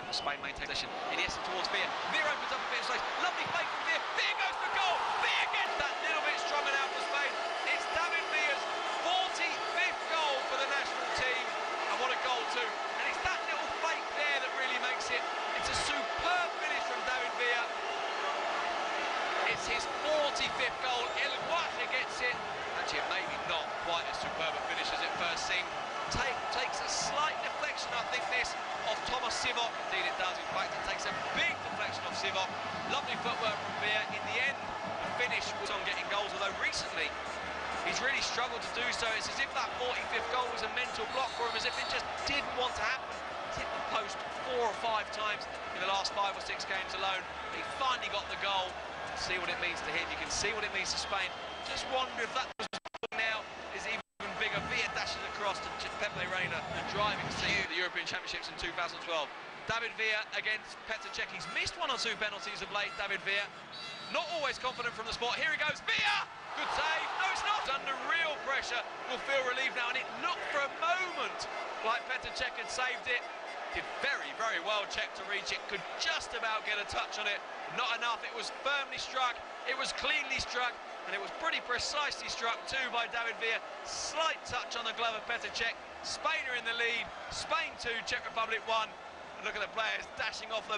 it, but Spain maintains possession. Iniesta towards Villa. Villa opens up a bit of space. Lovely fake from Villa. Villa goes for goal. Villa gets that little bit strong and out for Spain. It's David Villa's 45th goal for the national team. And what a goal too. And it's that little fake there that really makes it. It's a superb finish from David Villa. It's his 45th goal. El Guaje gets it. Actually, maybe not quite as superb a finish as it first seemed. Take, takes a slight deflection, I think, this, of Thomas Sivok. Indeed, it does. In fact, it takes a big deflection of Sivok. Lovely footwork from Villa. In the end, the finish was on getting goals, although recently he's really struggled to do so. It's as if that 45th goal was a mental block for him, as if it just didn't want to happen. He's hit the post four or five times in the last five or six games alone. He finally got the goal. See what it means to him. You can see what it means to Spain. Just wonder if that Villa dashes across to Pepe Reina, the driving of the European Championships in 2012. David Villa against Petr Cech. He's missed one or two penalties of late, David Villa. Not always confident from the spot. Here he goes, Villa! Good save. No, it's not. Under real pressure, will feel relieved now. And it looked for a moment like Petr Cech had saved it. Did very, very well Cech to reach it. Could just about get a touch on it. Not enough. It was firmly struck. It was cleanly struck. And it was pretty precisely struck too by David Villa. Slight touch on the glove of Petr Cech. Spain are in the lead. Spain 2, Czech Republic 1. And look at the players dashing off the